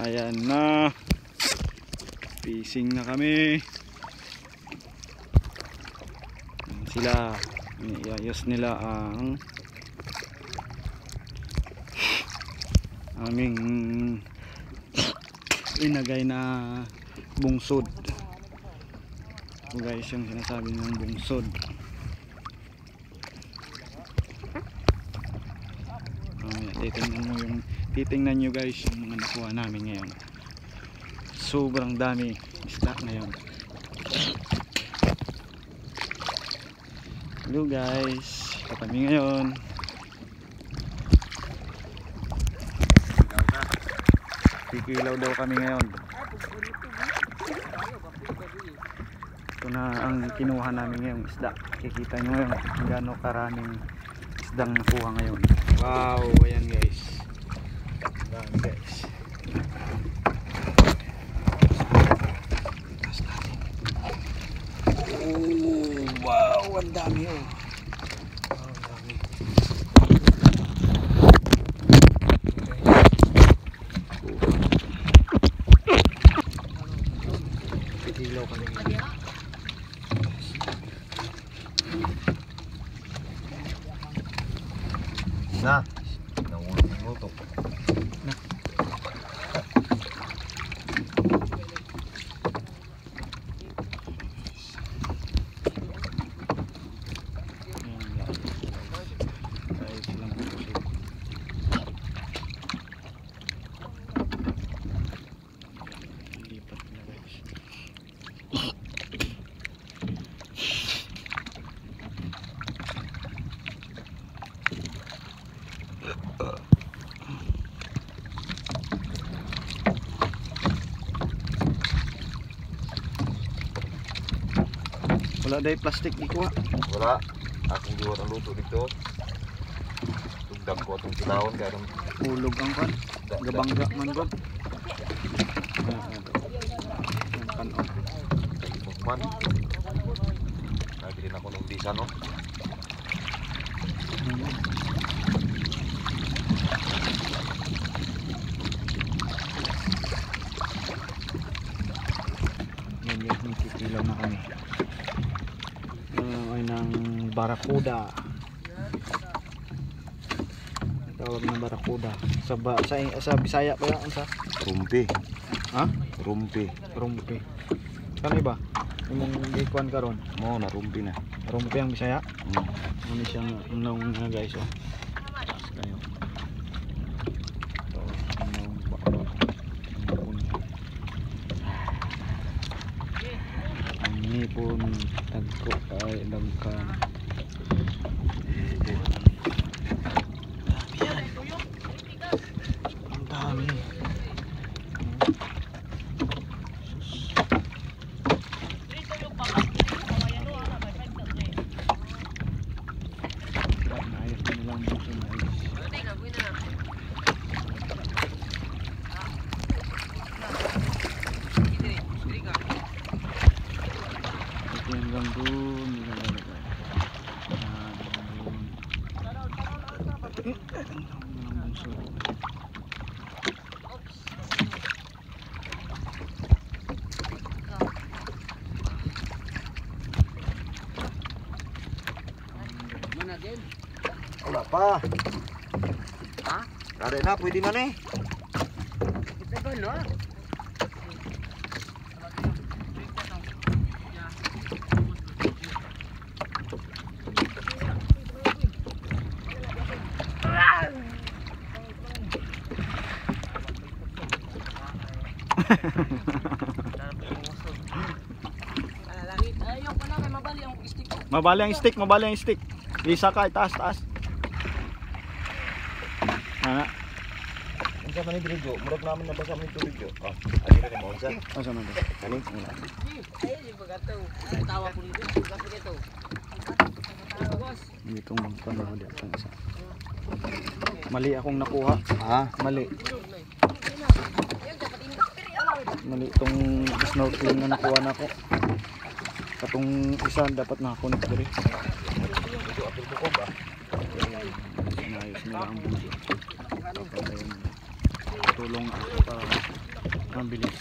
Ayan na. Fishing na kami. Sila. Iayos nila ang aming inagay na bungsod. Ito guys yung sinasabi ng bungsod. Mamaya titingnan mo yung titingnan nyo guys yung mga nakuha namin ngayon. Sobrang dami isda ngayon. Hello guys, ito kami ngayon. Kikilaw daw kami ngayon. Ito na ang kinuha namin ngayong isda. Kikita nyo ngayon kung gaano karaming isdang nakuha ngayon. Wow, ayan guys. Guys. Taas natin. Oh, wow, ang dami oh. Wow, ang dami. Kikilaw kami ngayon. Na. Nahulog ng luto. Ayan guys. Kahit silang puso. Lipat na guys. Wala dahil plastic ikuha. Wala. Akong diwa ng luto dito. Tugdag ko itong kilawon kaya nung Hulog ang kan. Gabangga man god. Ang kanon. Mukman. Nabili na ako ng bisa no. Yan yan, nagkikilaw na kami. Uh, ay ng barakuda. Tawag ng barakuda. Sa, ba, sa, sa Bisaya pa yan, sa Rumpi. Ha? Rumpi. rumpi. Kano iba? Yung gikuan karon, Mo na rumpi na. rumpi ang Bisaya. Mm. Ano siyang unong nga guys oh. Kayo. Ang nipon, tagko ay dagkan. Yang Tunggu. Wala pa. Ha? Kare na, pwede na ni. Kita no? Ko kay mabali ang stick. Mabali ang stick, mabali ang stick. Isa ka, taas, taas. Ana, Unsa man ni video? Murag naman nabasa mo ito video. Ah, ali na mo unsa? asa man to? Kani? Ay, di ba gato? Tawa ko dito. Gato dito. Boss. Ditong panood dito isa. Mali akong nakuha. Ha? Mali. Mali itong snorkeling na nakuha na ko. Katong isa dapat nakakunik ko nila ang buso. Nila. Tulong ako para mabilis